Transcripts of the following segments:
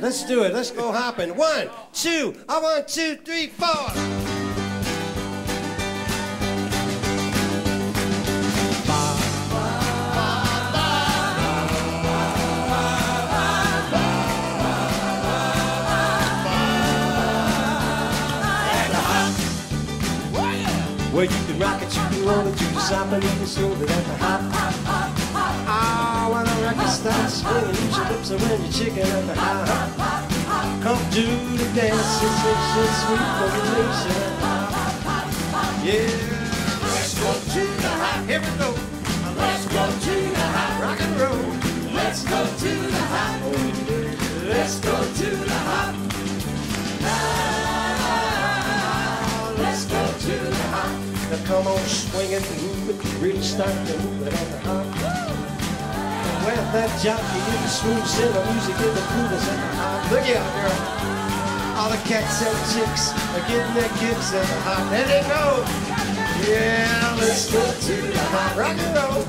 Let's do it. Let's go hopping. One, two. I want two, three, four. Well, you can rock it, you can roll it, you can stop it, you can slow it at the hop. Ah, when the record starts spinning, use your lips and when you're chicken at the hop. Come to the dance, sensation, sweet combination. Yeah, let's go to the hop. Here we go. Let's go to the hop. Rock and roll. Let's go to the hop. Let's go to the hop. Let's go to the hop. Now come on, swing it, move it, really start to move it at the hop. That jockey in the smooth center music in the is at the hop. Look out, girl. All the cats and chicks are getting their kicks at the hop. There they go. Yeah, let's go to the hop. Rock and roll.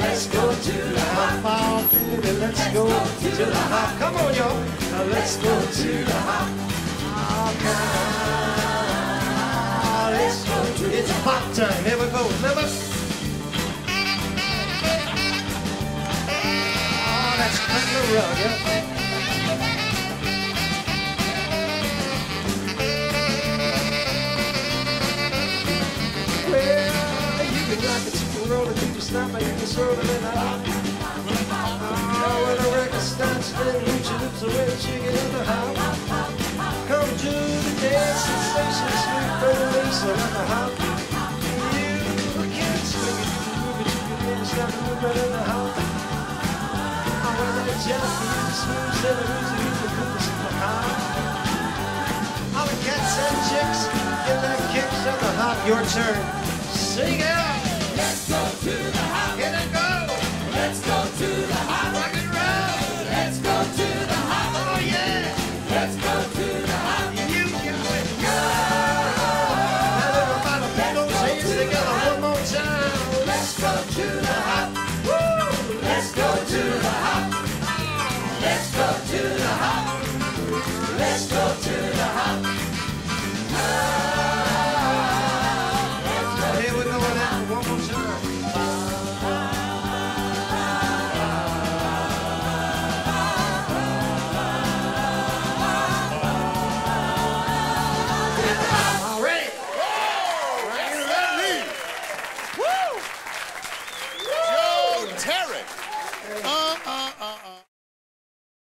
Let's go to the hop. All through it, Let's go to the hop. Come on, y'all. Let's go to the. Oh, God. Rug. Yeah. Well, you can rock it, you can roll it, you can stop it, you can swirl it in the hop. Oh, when the record starts spinning, reach your lips away, chicken in the hop. Come to the dance sensation, sweet revelation in the hop. You can't swing it, you can move it, you can never stop it, move it in the hop. Oh, that jockey the the. The cats and chicks get their kicks at the hop. Your turn. Sing out. Let's go Let's.